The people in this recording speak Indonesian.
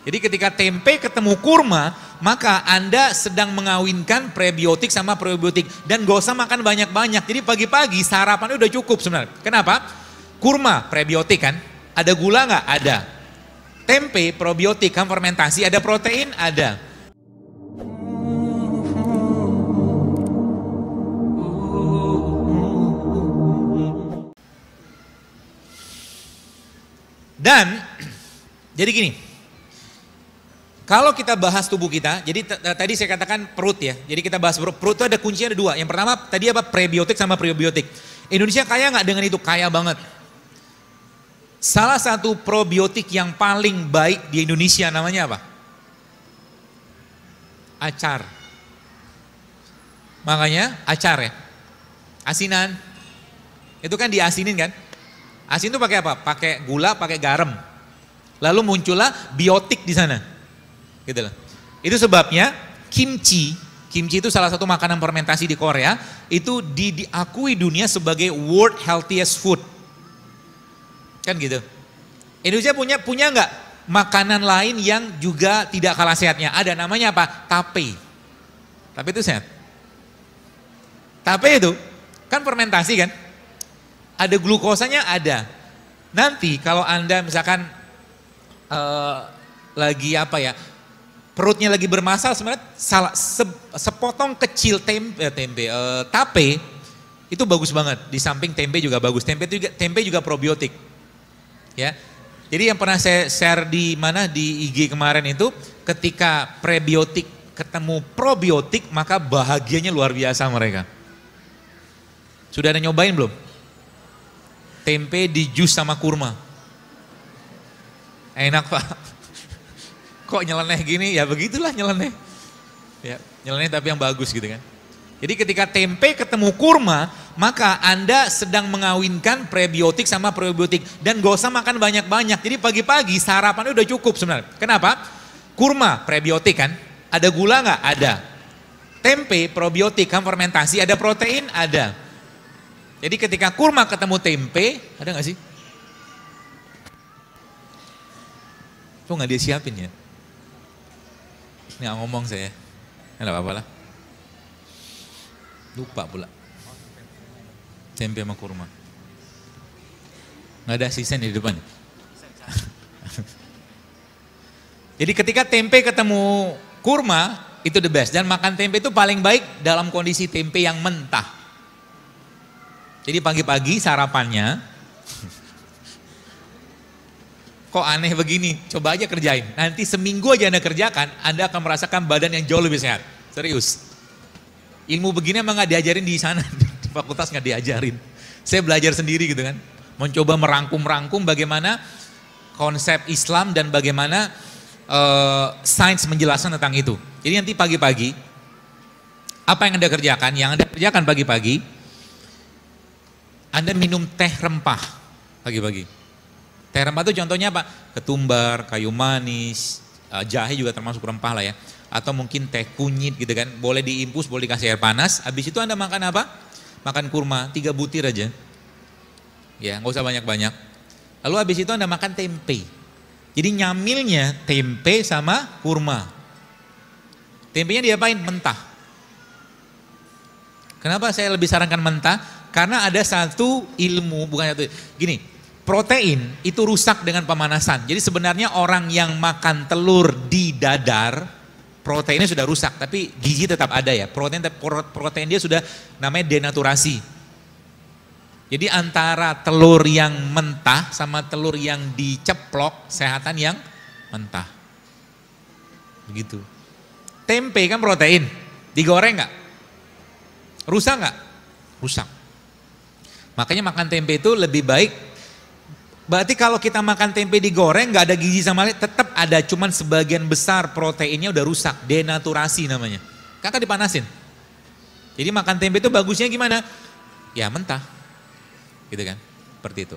Jadi ketika tempe ketemu kurma, maka Anda sedang mengawinkan prebiotik sama probiotik. Dan gak usah makan banyak-banyak. Jadi pagi-pagi sarapannya udah cukup sebenarnya. Kenapa? Kurma prebiotik kan. Ada gula nggak? Ada. Tempe probiotik kan fermentasi. Ada protein? Ada. Dan jadi gini, kalau kita bahas tubuh kita, jadi tadi saya katakan perut ya, jadi kita bahas perut, perut itu ada kuncinya ada dua. Yang pertama tadi apa prebiotik sama probiotik. Indonesia kaya nggak dengan itu? Kaya banget. Salah satu probiotik yang paling baik di Indonesia namanya apa? Acar. Makanya acar ya. Asinan. Itu kan diasinin kan? Asin itu pakai apa? Pakai gula, pakai garam. Lalu muncullah biotik di sana. Gitu loh. Itu sebabnya kimchi, kimchi itu salah satu makanan fermentasi di Korea, itu di, diakui dunia sebagai world healthiest food. Kan gitu. Indonesia punya punya nggak makanan lain yang juga tidak kalah sehatnya? Ada namanya apa? Tape. Tape itu sehat. Tape itu kan fermentasi kan? ada glukosanya ada. Nanti kalau Anda misalkan uh, lagi apa ya, perutnya lagi bermasalah sebenarnya salah, se, sepotong kecil tempe, eh, tempe uh, tape itu bagus banget. Di samping tempe juga bagus. Tempe juga tempe juga probiotik. Ya. Jadi yang pernah saya share di mana di IG kemarin itu ketika prebiotik ketemu probiotik maka bahagianya luar biasa mereka. Sudah ada nyobain belum? tempe di jus sama kurma. Enak pak. Kok nyeleneh gini? Ya begitulah nyeleneh. Ya, nyeleneh tapi yang bagus gitu kan. Jadi ketika tempe ketemu kurma, maka Anda sedang mengawinkan prebiotik sama probiotik. Dan gak usah makan banyak-banyak. Jadi pagi-pagi sarapannya udah cukup sebenarnya. Kenapa? Kurma prebiotik kan. Ada gula nggak? Ada. Tempe probiotik kan fermentasi. Ada protein? Ada. Jadi ketika kurma ketemu tempe, ada gak sih? Kok gak dia siapin ya? Ini gak ngomong saya. Gak apa-apa lah. Lupa pula. Tempe sama kurma. Gak ada asisten di depan. Jadi ketika tempe ketemu kurma, itu the best. Dan makan tempe itu paling baik dalam kondisi tempe yang mentah. Jadi pagi-pagi sarapannya, kok aneh begini, coba aja kerjain. Nanti seminggu aja Anda kerjakan, Anda akan merasakan badan yang jauh lebih sehat. Serius. Ilmu begini emang gak diajarin di sana, di fakultas gak diajarin. Saya belajar sendiri gitu kan. Mencoba merangkum-rangkum bagaimana konsep Islam dan bagaimana uh, sains menjelaskan tentang itu. Jadi nanti pagi-pagi, apa yang Anda kerjakan? Yang Anda kerjakan pagi-pagi, anda minum teh rempah pagi-pagi. Teh rempah itu contohnya apa? Ketumbar, kayu manis, eh, jahe juga termasuk rempah lah ya. Atau mungkin teh kunyit gitu kan. Boleh diimpus, boleh dikasih air panas. Habis itu Anda makan apa? Makan kurma, tiga butir aja. Ya, nggak usah banyak-banyak. Lalu habis itu Anda makan tempe. Jadi nyamilnya tempe sama kurma. Tempenya diapain? Mentah. Kenapa saya lebih sarankan mentah? Karena ada satu ilmu, bukan satu, gini, protein itu rusak dengan pemanasan. Jadi sebenarnya orang yang makan telur di dadar, proteinnya sudah rusak, tapi gizi tetap ada ya. Protein protein dia sudah namanya denaturasi. Jadi antara telur yang mentah sama telur yang diceplok, sehatan yang mentah. Begitu. Tempe kan protein, digoreng nggak? Rusak nggak? Rusak. Makanya makan tempe itu lebih baik. Berarti kalau kita makan tempe digoreng nggak ada gizi sama sekali, tetap ada cuman sebagian besar proteinnya udah rusak, denaturasi namanya. Kakak dipanasin. Jadi makan tempe itu bagusnya gimana? Ya mentah. Gitu kan? Seperti itu.